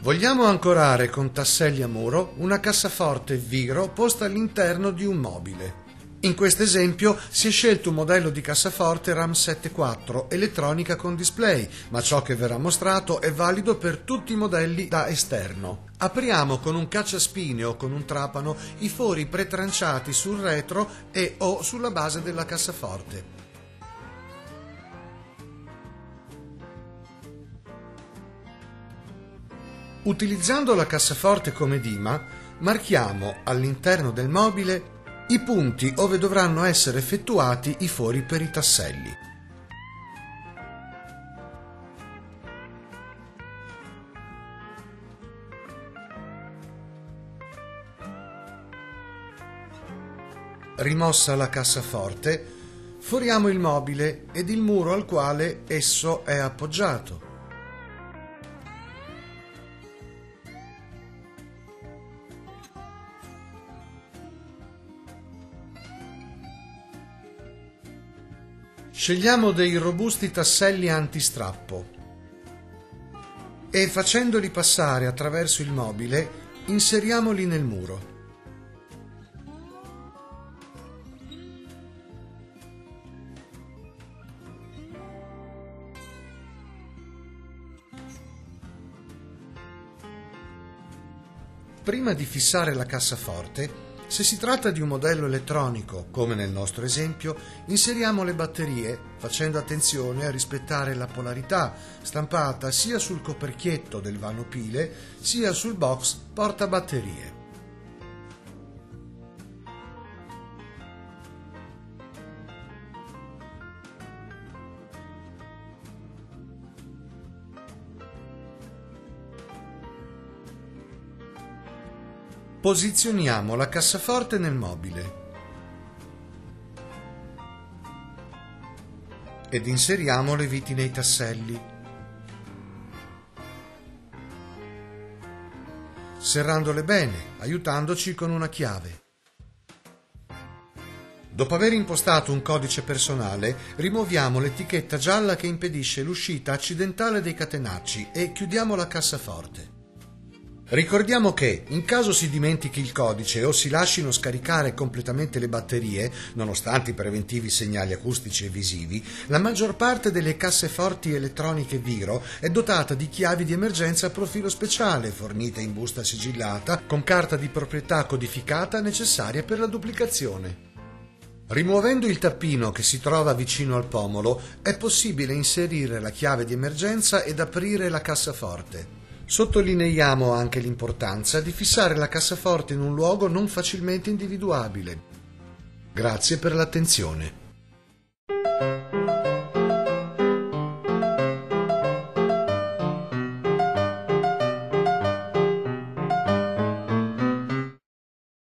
Vogliamo ancorare con tasselli a muro una cassaforte Viro posta all'interno di un mobile. In questo esempio si è scelto un modello di cassaforte RAM 7.4 elettronica con display, ma ciò che verrà mostrato è valido per tutti i modelli da esterno. Apriamo con un cacciaspine o con un trapano i fori pretranciati sul retro e o sulla base della cassaforte. Utilizzando la cassaforte come dima, marchiamo all'interno del mobile i punti dove dovranno essere effettuati i fori per i tasselli. Rimossa la cassaforte, foriamo il mobile ed il muro al quale esso è appoggiato. Scegliamo dei robusti tasselli antistrappo e facendoli passare attraverso il mobile inseriamoli nel muro. Prima di fissare la cassaforte se si tratta di un modello elettronico, come nel nostro esempio, inseriamo le batterie facendo attenzione a rispettare la polarità stampata sia sul coperchietto del vano pile sia sul box portabatterie. Posizioniamo la cassaforte nel mobile ed inseriamo le viti nei tasselli, serrandole bene, aiutandoci con una chiave. Dopo aver impostato un codice personale, rimuoviamo l'etichetta gialla che impedisce l'uscita accidentale dei catenacci e chiudiamo la cassaforte. Ricordiamo che, in caso si dimentichi il codice o si lasciano scaricare completamente le batterie, nonostante i preventivi segnali acustici e visivi, la maggior parte delle casseforti elettroniche Viro è dotata di chiavi di emergenza a profilo speciale, fornite in busta sigillata, con carta di proprietà codificata necessaria per la duplicazione. Rimuovendo il tappino che si trova vicino al pomolo, è possibile inserire la chiave di emergenza ed aprire la cassaforte. Sottolineiamo anche l'importanza di fissare la cassaforte in un luogo non facilmente individuabile. Grazie per l'attenzione.